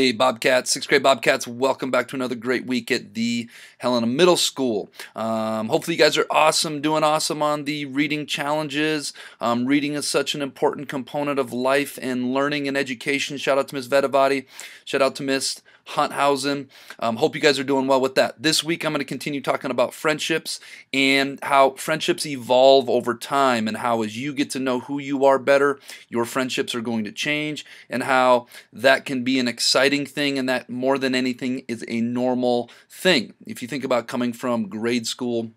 Hey Bobcats, sixth grade Bobcats, welcome back to another great week at the Helena Middle School. Um, hopefully you guys are awesome, doing awesome on the reading challenges. Um, reading is such an important component of life and learning and education. Shout out to Ms. Vedavati. Shout out to Miss Hunthausen. Um, hope you guys are doing well with that. This week I'm going to continue talking about friendships and how friendships evolve over time and how as you get to know who you are better, your friendships are going to change and how that can be an exciting thing and that more than anything is a normal thing. If you think about coming from grade school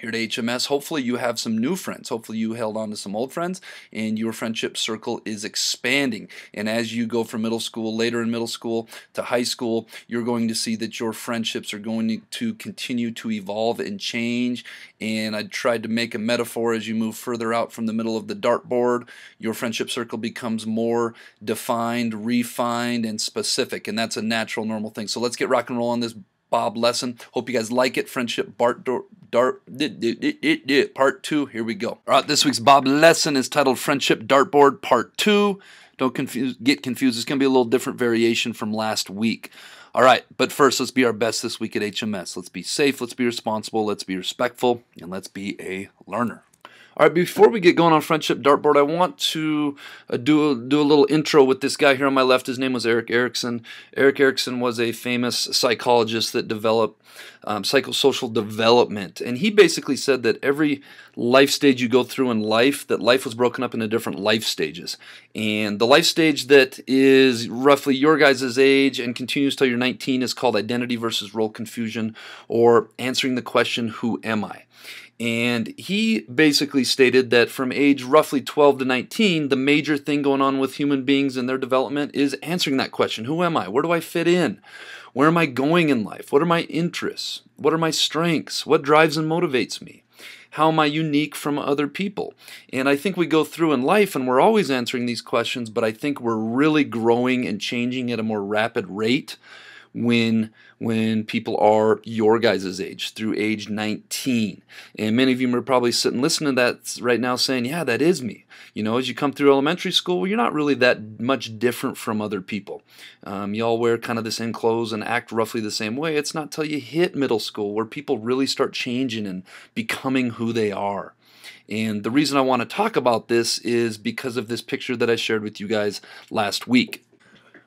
here at HMS. Hopefully, you have some new friends. Hopefully, you held on to some old friends and your friendship circle is expanding. And as you go from middle school, later in middle school to high school, you're going to see that your friendships are going to continue to evolve and change. And I tried to make a metaphor as you move further out from the middle of the dartboard, your friendship circle becomes more defined, refined, and specific. And that's a natural, normal thing. So let's get rock and roll on this Bob lesson. Hope you guys like it. Friendship Bart Dart Part 2. Here we go. All right, this week's Bob lesson is titled Friendship Dartboard Part 2. Don't confuse, get confused. It's going to be a little different variation from last week. All right, but first, let's be our best this week at HMS. Let's be safe, let's be responsible, let's be respectful, and let's be a learner. All right, before we get going on Friendship Dartboard, I want to uh, do, a, do a little intro with this guy here on my left. His name was Erik Erikson. Erik Erikson was a famous psychologist that developed um, psychosocial development. And he basically said that every life stage you go through in life, that life was broken up into different life stages. And the life stage that is roughly your guys' age and continues till you're 19 is called identity versus role confusion or answering the question, Who am I? And he basically stated that from age roughly 12 to 19, the major thing going on with human beings and their development is answering that question Who am I? Where do I fit in? Where am I going in life? What are my interests? What are my strengths? What drives and motivates me? How am I unique from other people? And I think we go through in life and we're always answering these questions, but I think we're really growing and changing at a more rapid rate when when people are your guys' age through age 19 and many of you are probably sitting listening to that right now saying yeah that is me. You know as you come through elementary school you're not really that much different from other people. Um, you all wear kind of the same clothes and act roughly the same way. It's not till you hit middle school where people really start changing and becoming who they are. And the reason I want to talk about this is because of this picture that I shared with you guys last week.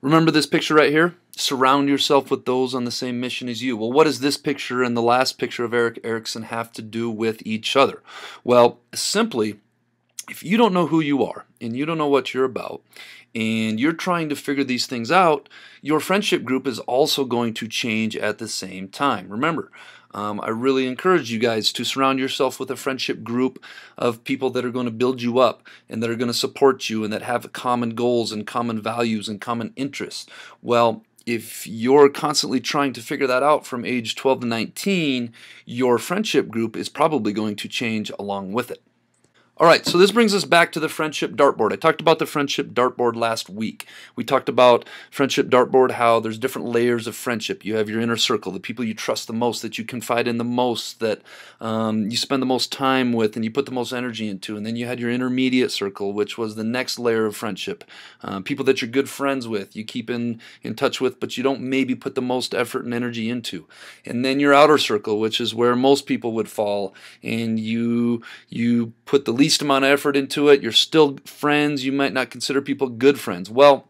Remember this picture right here? Surround yourself with those on the same mission as you. Well, what does this picture and the last picture of Erik Erikson have to do with each other? Well, simply, if you don't know who you are and you don't know what you're about, and you're trying to figure these things out, your friendship group is also going to change at the same time. Remember, um, I really encourage you guys to surround yourself with a friendship group of people that are going to build you up and that are going to support you and that have common goals and common values and common interests. Well, if you're constantly trying to figure that out from age 12 to 19, your friendship group is probably going to change along with it. All right, so this brings us back to the friendship dartboard. I talked about the friendship dartboard last week. We talked about friendship dartboard, how there's different layers of friendship. You have your inner circle, the people you trust the most, that you confide in the most, that um, you spend the most time with, and you put the most energy into. And then you had your intermediate circle, which was the next layer of friendship. Uh, people that you're good friends with, you keep in, in touch with, but you don't maybe put the most effort and energy into. And then your outer circle, which is where most people would fall, and you you put the least least amount of effort into it. You're still friends. You might not consider people good friends. Well,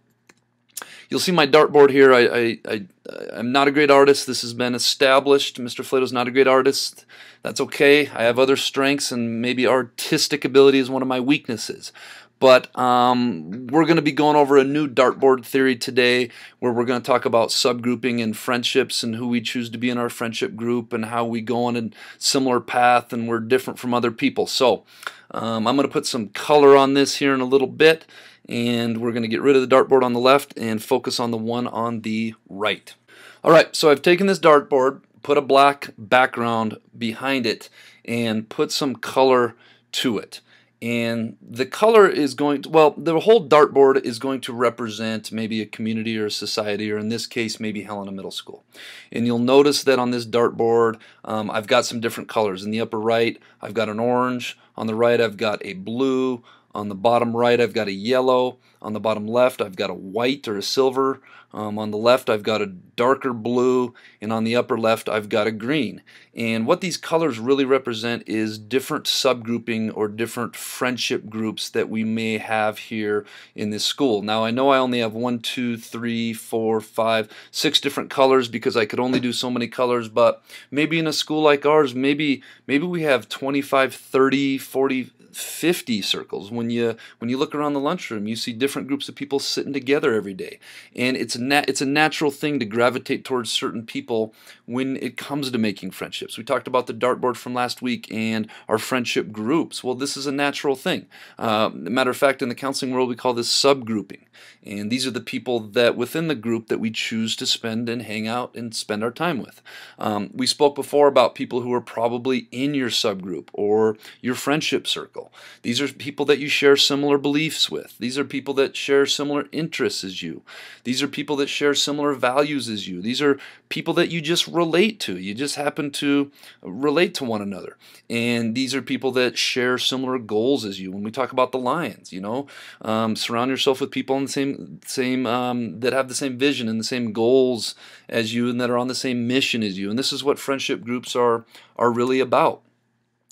you'll see my dartboard here. I, I, I, I'm not a great artist. This has been established. Mr. Flatow's not a great artist. That's okay. I have other strengths, and maybe artistic ability is one of my weaknesses. But um, we're going to be going over a new dartboard theory today where we're going to talk about subgrouping and friendships and who we choose to be in our friendship group and how we go on a similar path and we're different from other people. So um, I'm going to put some color on this here in a little bit and we're going to get rid of the dartboard on the left and focus on the one on the right. All right, so I've taken this dartboard, put a black background behind it, and put some color to it and the color is going to, well, the whole dartboard is going to represent maybe a community or a society, or in this case, maybe Helena Middle School. And you'll notice that on this dartboard, um, I've got some different colors. In the upper right, I've got an orange. On the right, I've got a blue. On the bottom right, I've got a yellow. On the bottom left, I've got a white or a silver. Um, on the left, I've got a darker blue, and on the upper left, I've got a green. And what these colors really represent is different subgrouping or different friendship groups that we may have here in this school. Now, I know I only have one, two, three, four, five, six different colors because I could only do so many colors, but maybe in a school like ours, maybe maybe we have 25, 30, 40, 50 circles. When you when you look around the lunchroom you see different groups of people sitting together every day. And it's a it's a natural thing to gravitate towards certain people when it comes to making friendships. We talked about the dartboard from last week and our friendship groups. Well this is a natural thing. Uh, matter of fact in the counseling world we call this subgrouping. And these are the people that within the group that we choose to spend and hang out and spend our time with. Um, we spoke before about people who are probably in your subgroup or your friendship circle These are people that you share similar beliefs with. These are people that share similar interests as you. These are people that share similar values as you. These are people that you just relate to. You just happen to relate to one another. And these are people that share similar goals as you. When we talk about the Lions, you know, um, surround yourself with people on the same same um, that have the same vision and the same goals as you, and that are on the same mission as you. And this is what friendship groups are are really about.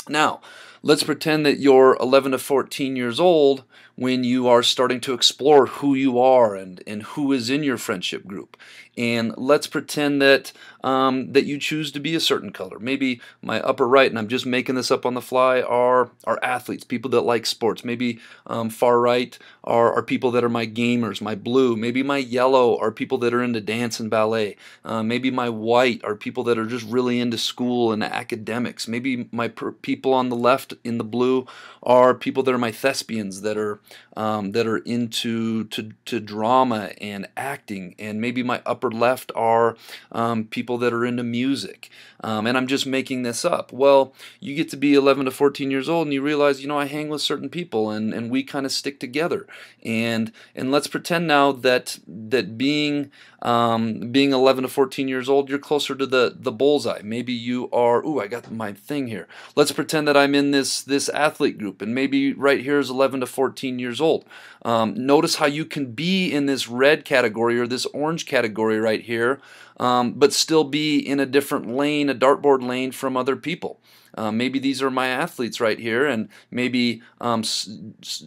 Now, let's pretend that you're 11 to 14 years old when you are starting to explore who you are and, and who is in your friendship group. And let's pretend that um, that you choose to be a certain color. Maybe my upper right, and I'm just making this up on the fly, are are athletes, people that like sports. Maybe um, far right are, are people that are my gamers, my blue. Maybe my yellow are people that are into dance and ballet. Uh, maybe my white are people that are just really into school and academics. Maybe my people on the left in the blue are people that are my thespians that are um, that are into to, to drama and acting. And maybe my upper left are um, people that are into music. Um, and I'm just making this up. Well, you get to be 11 to 14 years old and you realize, you know, I hang with certain people and, and we kind of stick together. And and let's pretend now that that being um, being 11 to 14 years old, you're closer to the the bullseye. Maybe you are. Ooh, I got my thing here. Let's pretend that I'm in this this athlete group, and maybe right here is 11 to 14 years old. Um, notice how you can be in this red category or this orange category right here, um, but still be in a different lane, a dartboard lane from other people. Uh, maybe these are my athletes right here, and maybe um,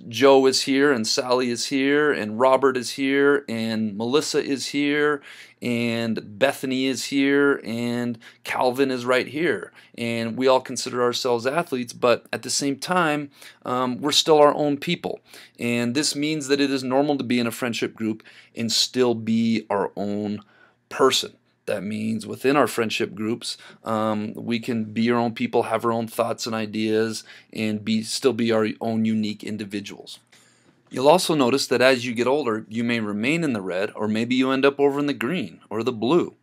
Joe is here, and Sally is here, and Robert is here, and Melissa is here, and Bethany is here, and Calvin is right here. And we all consider ourselves athletes, but at the same time, um, we're still our own people. And this means that it is normal to be in a friendship group and still be our own person. That means within our friendship groups, um, we can be our own people, have our own thoughts and ideas, and be still be our own unique individuals. You'll also notice that as you get older, you may remain in the red, or maybe you end up over in the green or the blue.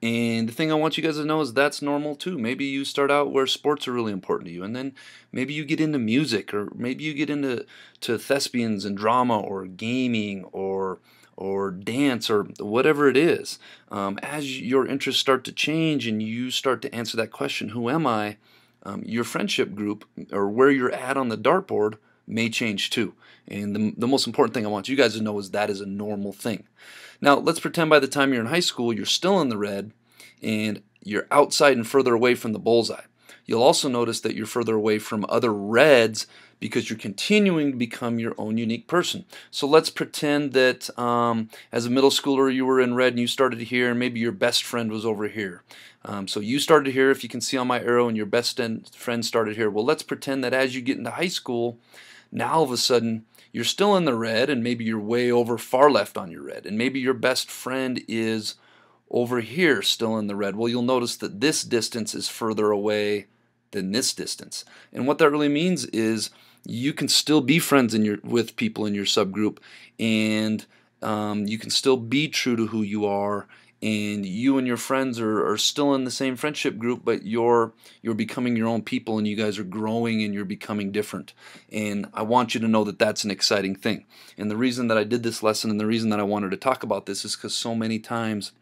And the thing I want you guys to know is that's normal too. Maybe you start out where sports are really important to you, and then maybe you get into music, or maybe you get into to thespians and drama, or gaming, or or dance or whatever it is, um, as your interests start to change and you start to answer that question, who am I? Um, your friendship group or where you're at on the dartboard may change too. And the, the most important thing I want you guys to know is that is a normal thing. Now, let's pretend by the time you're in high school, you're still in the red and you're outside and further away from the bullseye. You'll also notice that you're further away from other reds because you're continuing to become your own unique person. So let's pretend that um, as a middle schooler you were in red and you started here and maybe your best friend was over here. Um, so you started here if you can see on my arrow and your best friend started here. Well let's pretend that as you get into high school now all of a sudden you're still in the red and maybe you're way over far left on your red and maybe your best friend is over here still in the red. Well you'll notice that this distance is further away than this distance. And what that really means is you can still be friends in your with people in your subgroup and um, you can still be true to who you are and you and your friends are, are still in the same friendship group but you're you're becoming your own people and you guys are growing and you're becoming different and I want you to know that that's an exciting thing and the reason that I did this lesson and the reason that I wanted to talk about this is because so many times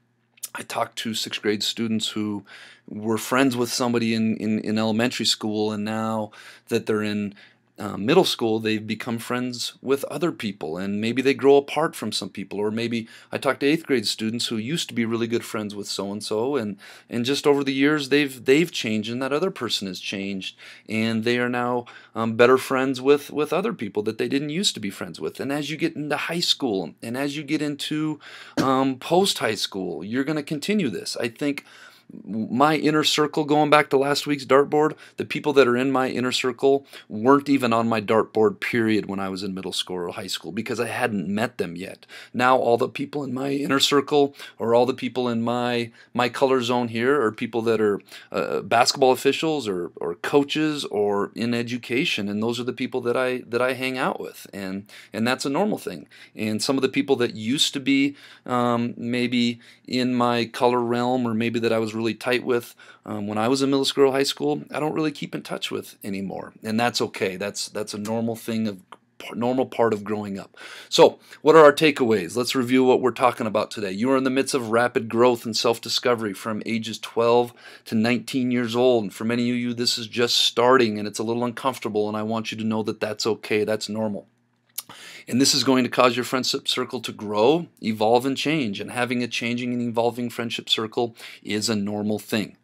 I talked to sixth grade students who were friends with somebody in, in, in elementary school and now that they're in uh, middle school, they've become friends with other people, and maybe they grow apart from some people. Or maybe I talked to eighth grade students who used to be really good friends with so and so, and and just over the years they've they've changed, and that other person has changed, and they are now um, better friends with with other people that they didn't used to be friends with. And as you get into high school, and as you get into um, post high school, you're going to continue this. I think my inner circle, going back to last week's dartboard, the people that are in my inner circle weren't even on my dartboard, period, when I was in middle school or high school because I hadn't met them yet. Now, all the people in my inner circle or all the people in my my color zone here are people that are uh, basketball officials or, or coaches or in education, and those are the people that I that I hang out with, and and that's a normal thing. And some of the people that used to be um, maybe in my color realm or maybe that I was really tight with um, when I was in middle school high school, I don't really keep in touch with anymore, and that's okay. That's that's a normal thing of normal part of growing up. So, what are our takeaways? Let's review what we're talking about today. You are in the midst of rapid growth and self-discovery from ages 12 to 19 years old. And for many of you, this is just starting and it's a little uncomfortable, and I want you to know that that's okay. That's normal. And this is going to cause your friendship circle to grow, evolve, and change. And having a changing and evolving friendship circle is a normal thing.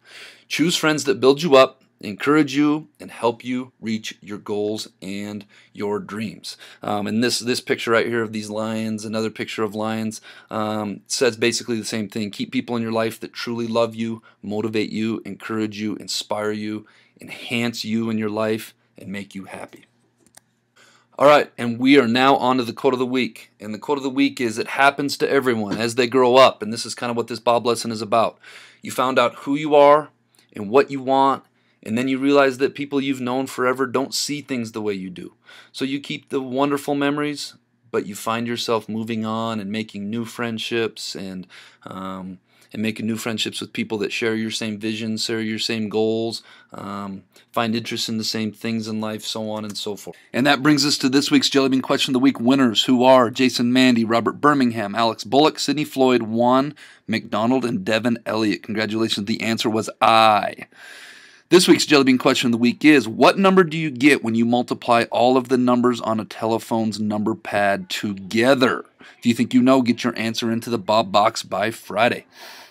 Choose friends that build you up, encourage you, and help you reach your goals and your dreams. Um, and this this picture right here of these lions, another picture of lions, um, says basically the same thing. Keep people in your life that truly love you, motivate you, encourage you, inspire you, enhance you in your life, and make you happy. All right, and we are now on to the quote of the week. And the quote of the week is It happens to everyone as they grow up. And this is kind of what this Bob lesson is about. You found out who you are and what you want, and then you realize that people you've known forever don't see things the way you do. So you keep the wonderful memories, but you find yourself moving on and making new friendships and um, and making new friendships with people that share your same vision, share your same goals, um, find interest in the same things in life, so on and so forth. And that brings us to this week's Jellybean Question of the Week winners, who are Jason Mandy, Robert Birmingham, Alex Bullock, Sidney Floyd, Juan McDonald, and Devin Elliott. Congratulations. The answer was I. This week's Jellybean question of the week is What number do you get when you multiply all of the numbers on a telephone's number pad together? If you think you know, get your answer into the Bob box by Friday.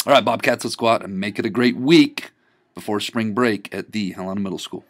All right, Bobcats, let's go out and make it a great week before spring break at the Helena Middle School.